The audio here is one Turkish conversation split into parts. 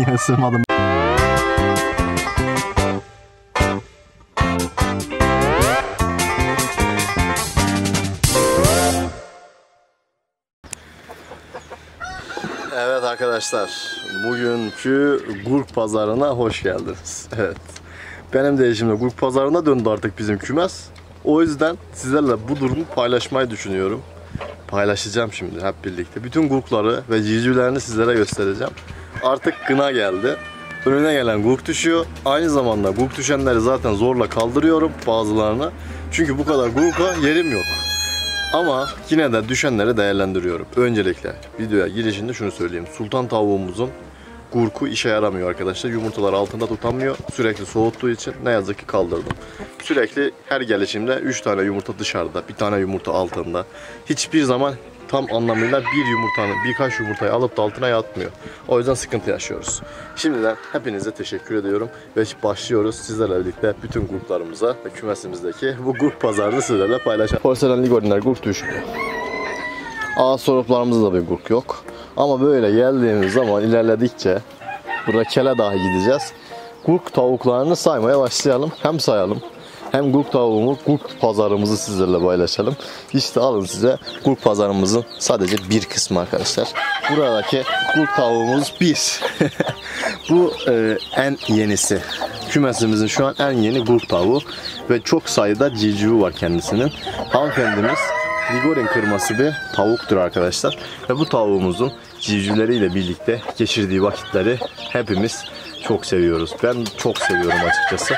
Niye ısırmadım? Evet arkadaşlar, bugünkü Gurk pazarına hoş geldiniz. Evet. Benim değişimde Gurk pazarına döndü artık bizim kümes. O yüzden sizlerle bu durumu paylaşmayı düşünüyorum. Paylaşacağım şimdi hep birlikte. Bütün gurkları ve civcivlerini sizlere göstereceğim. Artık kına geldi. Önüne gelen gurk düşüyor. Aynı zamanda gurk düşenleri zaten zorla kaldırıyorum bazılarını. Çünkü bu kadar gurka yerim yok. Ama yine de düşenleri değerlendiriyorum. Öncelikle videoya girişinde şunu söyleyeyim. Sultan tavuğumuzun gurku işe yaramıyor arkadaşlar. Yumurtalar altında tutamıyor. Sürekli soğuttuğu için ne yazık ki kaldırdım. Sürekli her gelişimde 3 tane yumurta dışarıda, bir tane yumurta altında. Hiçbir zaman tam anlamıyla bir yumurtanın birkaç yumurtayı alıp da altına yatmıyor. O yüzden sıkıntı yaşıyoruz. Şimdiden hepinize teşekkür ediyorum ve başlıyoruz sizlerle birlikte bütün gruplarımıza ve kümesimizdeki bu grup pazarını sizlerle paylaşalım. Porselen ligorinler grup düşmüyor. Ağız soruplarımızda da bir gurk yok. Ama böyle geldiğimiz zaman ilerledikçe burada kele dahi gideceğiz. Gurk tavuklarını saymaya başlayalım. Hem sayalım hem gurk tavuğumu, gurk pazarımızı sizlerle paylaşalım. İşte alın size gurk pazarımızın sadece bir kısmı arkadaşlar. Buradaki gurk tavuğumuz bir. Bu e, en yenisi. Kümesimizin şu an en yeni gurk tavuğu ve çok sayıda civcivi var kendisinin. Hanımefendimiz Ligorin kırması bir tavuktur arkadaşlar. Ve bu tavuğumuzun civcivleriyle birlikte geçirdiği vakitleri hepimiz çok seviyoruz. Ben çok seviyorum açıkçası.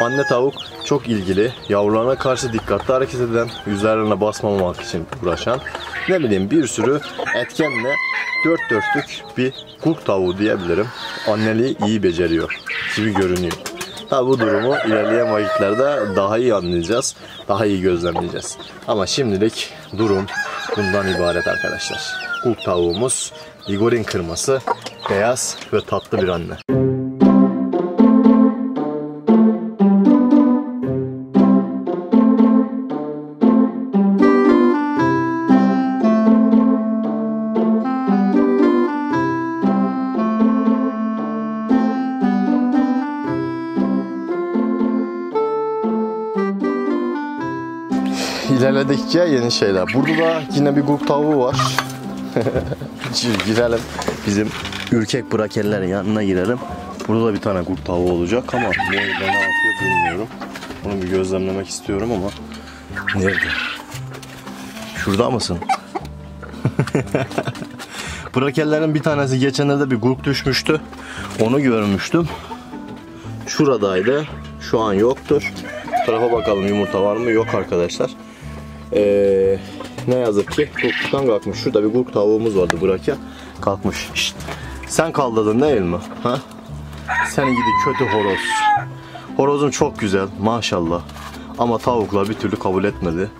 Anne tavuk çok ilgili, yavrularına karşı dikkatli hareket eden, üzerlerine basmamak için uğraşan, ne bileyim bir sürü etkenle dört dörtlük bir kurt tavuğu diyebilirim. Anneliği iyi beceriyor gibi görünüyor. Tabi bu durumu ilerleyen vakitlerde daha iyi anlayacağız, daha iyi gözlemleyeceğiz. Ama şimdilik durum bundan ibaret arkadaşlar. Kurt tavuğumuz Ligorin kırması, beyaz ve tatlı bir anne. İlerledikçe yeni şeyler. Burada da yine bir grup tavuğu var. girelim. Bizim ürkek brakellerin yanına girelim. Burada da bir tane grup tavuğu olacak ama nerede ne yapıyor bilmiyorum. Onu bir gözlemlemek istiyorum ama nerede? Şurada mısın? Brakellerin bir tanesi geçenlerde bir grup düşmüştü. Onu görmüştüm. Şuradaydı. Şu an yoktur. Bu tarafa bakalım yumurta var mı? Yok arkadaşlar. Ee, ne yazık ki kurttan kalkmış. Şurada bir gurk tavuğumuz vardı bırakya. Kalkmış. Şşt. Sen kaldırdın değil mi? Ha? Seni gidi kötü horoz. Horozun çok güzel maşallah. Ama tavuklar bir türlü kabul etmedi.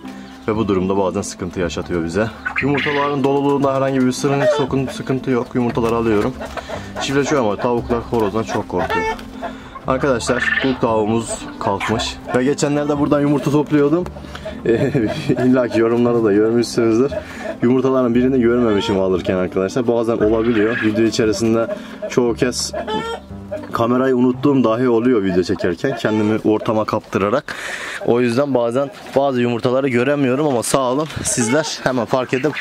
Ve bu durumda bazen sıkıntı yaşatıyor bize. Yumurtaların doluluğunda herhangi bir sırrın sokun sıkıntı yok. Yumurtaları alıyorum. Çiftleşiyor ama tavuklar horozdan çok korkuyor. Arkadaşlar bu tavuğumuz kalkmış. Ve geçenlerde buradan yumurta topluyordum. İlla ki yorumlarda da görmüşsünüzdür. Yumurtaların birini görmemişim alırken arkadaşlar. Bazen olabiliyor. Video içerisinde çoğu kez kamerayı unuttuğum dahi oluyor video çekerken kendimi ortama kaptırarak. O yüzden bazen bazı yumurtaları göremiyorum ama sağ olun sizler hemen fark edip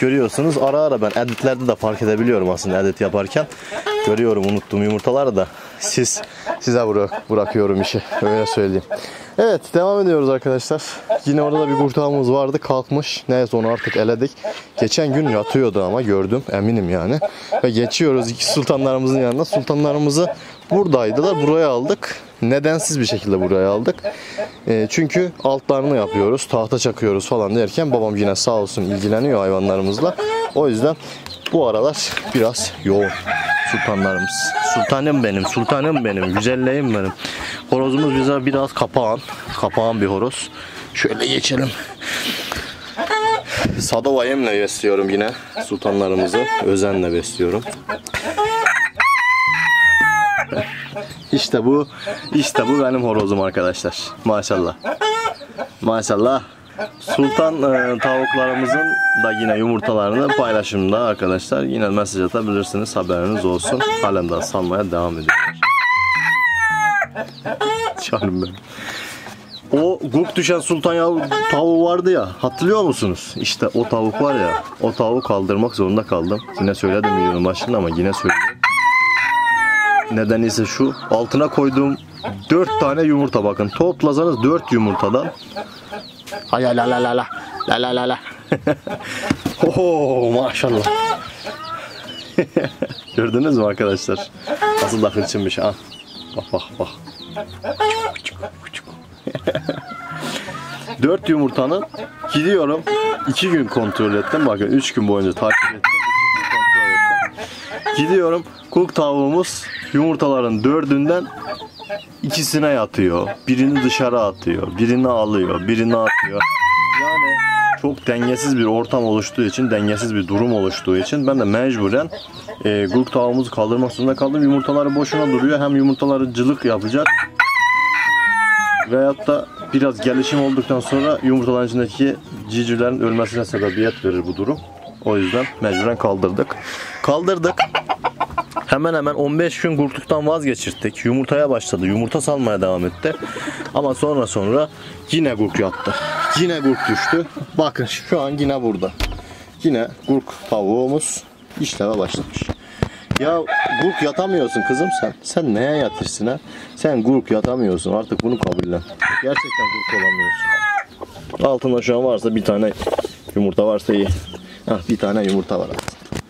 görüyorsunuz. Ara ara ben editlerde de fark edebiliyorum aslında edit yaparken. Görüyorum unuttuğum yumurtaları da siz size bırak, bırakıyorum işi öyle söyleyeyim. Evet devam ediyoruz arkadaşlar. Yine orada da bir kurtağımız vardı kalkmış. Neyse onu artık eledik. Geçen gün yatıyordu ama gördüm eminim yani. Ve geçiyoruz iki sultanlarımızın yanına. Sultanlarımızı buradaydılar buraya aldık. Nedensiz bir şekilde buraya aldık. E, çünkü altlarını yapıyoruz. Tahta çakıyoruz falan derken babam yine sağ olsun ilgileniyor hayvanlarımızla. O yüzden bu aralar biraz yoğun sultanlarımız. Sultanım benim, sultanım benim, güzelliğim benim. Horozumuz bize biraz kapağan, kapağan bir horoz. Şöyle geçelim. Sadova yemle besliyorum yine sultanlarımızı. Özenle besliyorum. İşte bu, işte bu benim horozum arkadaşlar. Maşallah. Maşallah. Sultan e, tavuklarımızın da yine yumurtalarını paylaşımda arkadaşlar. Yine mesaj atabilirsiniz haberiniz olsun. Halen daha salmaya devam ediyorlar. Canım benim. O guk düşen sultan yav tavuğu vardı ya hatırlıyor musunuz? İşte o tavuk var ya o tavuğu kaldırmak zorunda kaldım. Yine söyledim videonun başında ama yine söyleyeyim. Neden ise şu altına koyduğum 4 tane yumurta bakın. Toplasanız 4 yumurtadan Ay la la la la. La la la la. Oo oh, maşallah. Gördünüz mü arkadaşlar? Nasıl da hırçınmış ha. Bak bak bak. Dört yumurtanın gidiyorum. iki gün kontrol ettim. Bakın üç gün boyunca takip ettim. Gidiyorum. Kuk tavuğumuz yumurtaların dördünden ikisine yatıyor. Birini dışarı atıyor. Birini alıyor. Birini atıyor. Yani çok dengesiz bir ortam oluştuğu için, dengesiz bir durum oluştuğu için ben de mecburen e, gurk tavuğumuzu kaldırmak zorunda kaldım. Yumurtaları boşuna duruyor. Hem yumurtaları cılık yapacak veyahut da biraz gelişim olduktan sonra yumurtaların içindeki civcivlerin ölmesine sebebiyet verir bu durum. O yüzden mecburen kaldırdık. Kaldırdık. Hemen hemen 15 gün kurtluktan vazgeçirttik. Yumurtaya başladı. Yumurta salmaya devam etti. Ama sonra sonra yine gurk yattı. Yine gurk düştü. Bakın şu an yine burada. Yine gurk tavuğumuz işleme başlamış. Ya gurk yatamıyorsun kızım sen. Sen neye yatırsın ha? Sen gurk yatamıyorsun artık bunu kabullen. Gerçekten gurk olamıyorsun. Altında şu an varsa bir tane yumurta varsa iyi. Hah, bir tane yumurta var altında.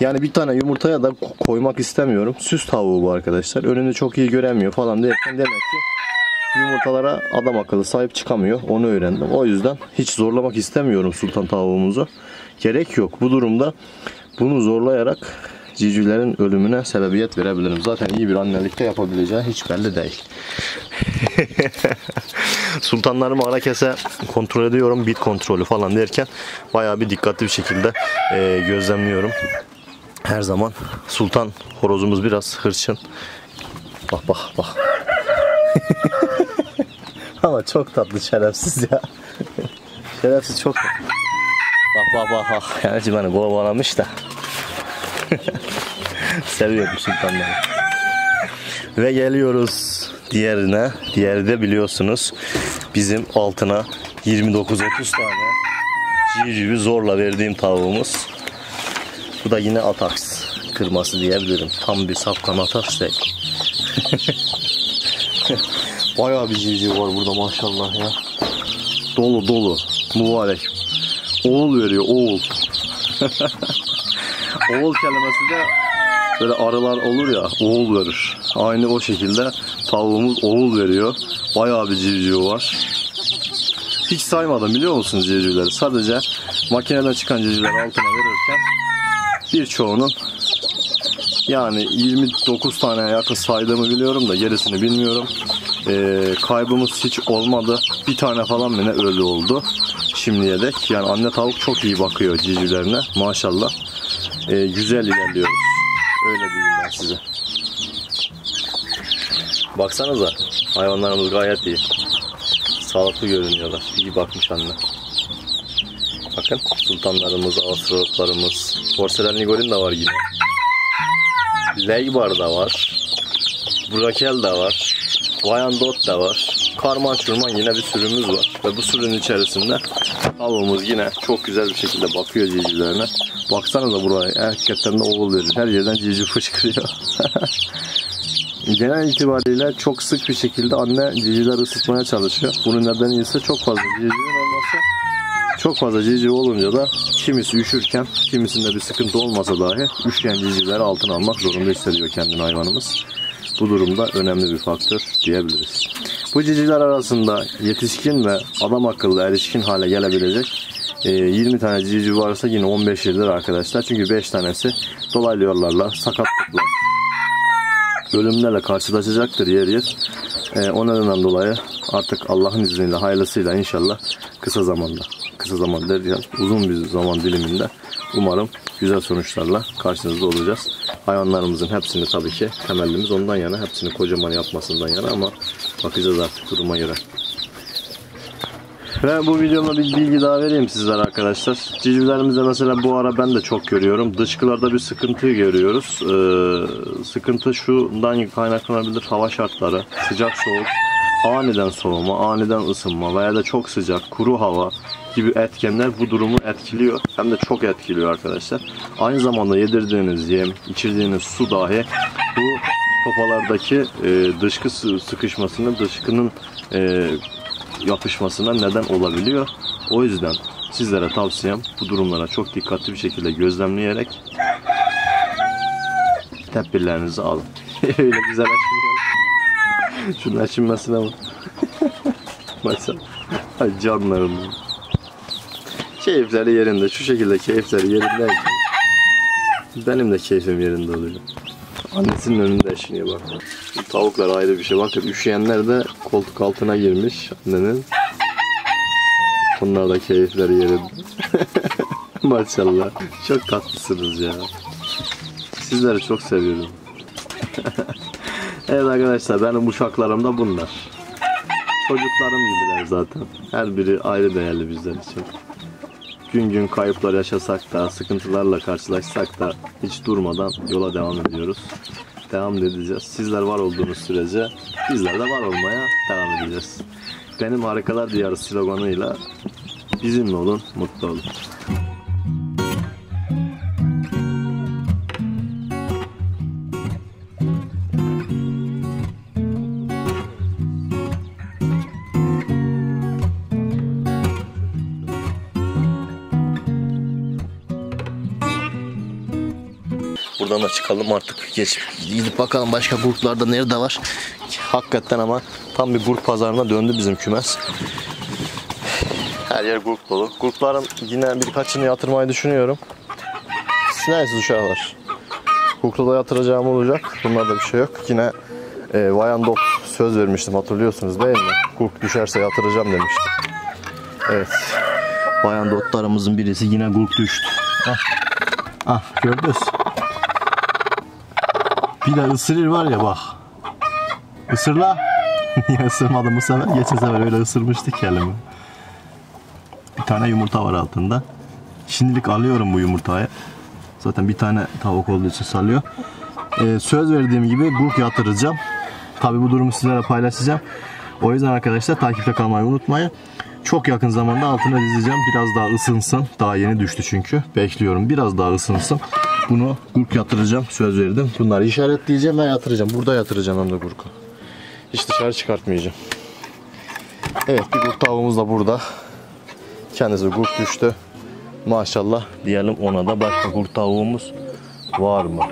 Yani bir tane yumurtaya da koymak istemiyorum. Süs tavuğu bu arkadaşlar. Önünü çok iyi göremiyor falan derken demek ki yumurtalara adam akıllı sahip çıkamıyor. Onu öğrendim. O yüzden hiç zorlamak istemiyorum sultan tavuğumuzu. Gerek yok. Bu durumda bunu zorlayarak civcivlerin ölümüne sebebiyet verebilirim. Zaten iyi bir annelikte yapabileceği hiç belli değil. Sultanlarımı ara kese kontrol ediyorum. Bit kontrolü falan derken bayağı bir dikkatli bir şekilde e, gözlemliyorum. Her zaman sultan horozumuz biraz hırçın. Bak bak bak. Ama çok tatlı şerefsiz ya. şerefsiz çok. Bak bak bak bak. Yani beni kovalamış da. Seviyorum sultanları. Ve geliyoruz diğerine. Diğeri de biliyorsunuz bizim altına 29-30 tane civcivi zorla verdiğim tavuğumuz. Bu da yine ataks kırması diyebilirim. Tam bir safkan ataks değil. Bayağı bir civciv var burada maşallah ya. Dolu dolu. Mübarek. Oğul veriyor oğul. oğul kelimesi de böyle arılar olur ya oğul verir. Aynı o şekilde tavuğumuz oğul veriyor. Bayağı bir civciv var. Hiç saymadım biliyor musunuz civcivleri? Sadece makineden çıkan civcivleri altına verirken birçoğunun yani 29 tane yakın saydığımı biliyorum da gerisini bilmiyorum. Ee, kaybımız hiç olmadı. Bir tane falan mı ne öyle oldu şimdiye dek. Yani anne tavuk çok iyi bakıyor civcivlerine maşallah. Ee, güzel ilerliyoruz. Öyle diyeyim ben size. Baksanıza hayvanlarımız gayet iyi. Sağlıklı görünüyorlar. İyi bakmış anne. Bakın sultanlarımız, astrologlarımız. Porselen Nigolin de var yine. Leybar da var. Brakel de var. Wyandotte da var. Karman çurman yine bir sürümüz var. Ve bu sürünün içerisinde tavuğumuz yine çok güzel bir şekilde bakıyor civcivlerine. Baksanıza buraya. Hakikaten de oğul verir. Her yerden civciv fışkırıyor. Genel itibariyle çok sık bir şekilde anne civcivler ısıtmaya çalışıyor. Bunun nedeni ise çok fazla civcivin olması. Çok fazla civciv olunca da kimisi üşürken, kimisinde bir sıkıntı olmasa dahi üşüyen civcivleri altına almak zorunda hissediyor kendini hayvanımız. Bu durumda önemli bir faktör diyebiliriz. Bu civcivler arasında yetişkin ve adam akıllı erişkin hale gelebilecek 20 tane civciv varsa yine 15 yıldır arkadaşlar. Çünkü 5 tanesi dolaylı yollarla, sakatlıkla, ölümlerle karşılaşacaktır yer yer. E, o nedenden dolayı artık Allah'ın izniyle hayırlısıyla inşallah kısa zamanda, kısa zaman derken uzun bir zaman diliminde umarım güzel sonuçlarla karşınızda olacağız. Hayvanlarımızın hepsini tabii ki temellimiz ondan yana, hepsini kocaman yapmasından yana ama bakacağız artık duruma göre. Ve bu videomda bir bilgi daha vereyim sizlere arkadaşlar. Civcivlerimizde mesela bu ara ben de çok görüyorum. Dışkılarda bir sıkıntı görüyoruz. Ee, sıkıntı şundan kaynaklanabilir. Hava şartları, sıcak soğuk, aniden soğuma, aniden ısınma veya da çok sıcak, kuru hava gibi etkenler bu durumu etkiliyor. Hem de çok etkiliyor arkadaşlar. Aynı zamanda yedirdiğiniz yem, içirdiğiniz su dahi bu topalardaki e, dışkı sı- sıkışmasını, dışkının e, yapışmasına neden olabiliyor. O yüzden sizlere tavsiyem bu durumlara çok dikkatli bir şekilde gözlemleyerek tedbirlerinizi alın. Öyle güzel açmıyor. Şunun açılmasına bak. Maşallah. Ay canlarım. Keyifleri yerinde. Şu şekilde keyifleri yerinde. Benim de keyfim yerinde oluyor. Annesinin önünde yaşanıyor bak. Tavuklar ayrı bir şey. Bakın üşüyenler de koltuk altına girmiş annenin. Onlar da keyifleri yerinde. Maşallah. Çok tatlısınız ya. Sizleri çok seviyorum. evet arkadaşlar benim uşaklarım da bunlar. Çocuklarım gibiler zaten. Her biri ayrı değerli bizler için. Gün gün kayıplar yaşasak da, sıkıntılarla karşılaşsak da hiç durmadan yola devam ediyoruz. Devam edeceğiz. Sizler var olduğunuz sürece bizler de var olmaya devam edeceğiz. Benim Harikalar Diyarı sloganıyla bizimle olun, mutlu olun. Çıkalım artık. Geç gidip bakalım başka gruplarda nerede var. Hakikaten ama tam bir grup pazarına döndü bizim kümes. Her yer grup dolu. Grupların yine birkaçını yatırmayı düşünüyorum. Neyse uşaklar. Grupta da yatıracağım olacak. Bunlarda bir şey yok. Yine e, Vayandok söz vermiştim hatırlıyorsunuz değil mi? Grup düşerse yatıracağım demiştim. Evet. Vayandotlarımızın birisi yine grup düştü. Ah, ah gördünüz. Bir de ısırır var ya bak. Isırla. Niye ısırmadım bu sefer? Geçen sefer öyle ısırmıştı kelime. Bir tane yumurta var altında. Şimdilik alıyorum bu yumurtayı. Zaten bir tane tavuk olduğu için salıyor. Ee, söz verdiğim gibi grup yatıracağım. Tabi bu durumu sizlere paylaşacağım. O yüzden arkadaşlar takipte kalmayı unutmayın. Çok yakın zamanda altına dizeceğim. Biraz daha ısınsın. Daha yeni düştü çünkü. Bekliyorum. Biraz daha ısınsın. Bunu gurk yatıracağım. Söz verdim. Bunları işaretleyeceğim ve yatıracağım. Burada yatıracağım hem de gurku. Hiç dışarı çıkartmayacağım. Evet bir gurk tavuğumuz da burada. Kendisi gurk düştü. Maşallah diyelim ona da başka gurk tavuğumuz var mı?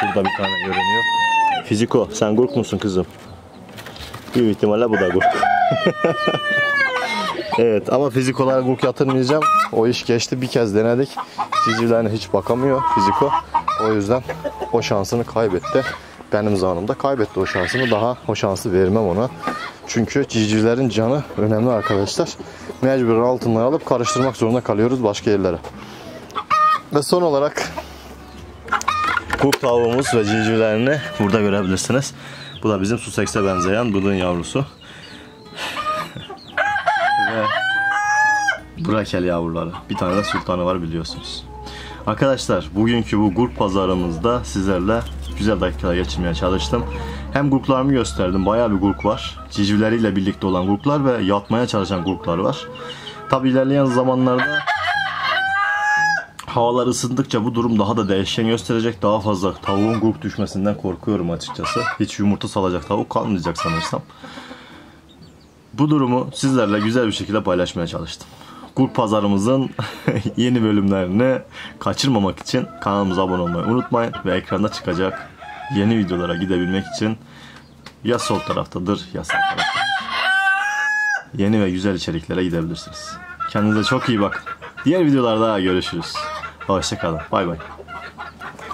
Şurada bir tane görünüyor. Fiziko sen gurk musun kızım? Büyük ihtimalle bu da gurk. Evet ama fizik olarak gurk yatırmayacağım. O iş geçti. Bir kez denedik. Civcivlerine hiç bakamıyor fiziko. O yüzden o şansını kaybetti. Benim zamanımda kaybetti o şansını. Daha o şansı vermem ona. Çünkü civcivlerin canı önemli arkadaşlar. Mecbur altından alıp karıştırmak zorunda kalıyoruz başka yerlere. Ve son olarak kurt tavuğumuz ve civcivlerini burada görebilirsiniz. Bu da bizim Sussex'e benzeyen budun yavrusu. Brakel yavruları. Bir tane de sultanı var biliyorsunuz. Arkadaşlar bugünkü bu grup pazarımızda sizlerle güzel dakikalar geçirmeye çalıştım. Hem gruplarımı gösterdim. Bayağı bir grup var. Civcivleriyle birlikte olan gruplar ve yatmaya çalışan gruplar var. Tabi ilerleyen zamanlarda havalar ısındıkça bu durum daha da değişken gösterecek. Daha fazla tavuğun grup düşmesinden korkuyorum açıkçası. Hiç yumurta salacak tavuk kalmayacak sanırsam. Bu durumu sizlerle güzel bir şekilde paylaşmaya çalıştım. Grup pazarımızın yeni bölümlerini kaçırmamak için kanalımıza abone olmayı unutmayın ve ekranda çıkacak yeni videolara gidebilmek için ya sol taraftadır ya sağ taraftadır. Yeni ve güzel içeriklere gidebilirsiniz. Kendinize çok iyi bakın. Diğer videolarda görüşürüz. Hoşçakalın. Bay bay.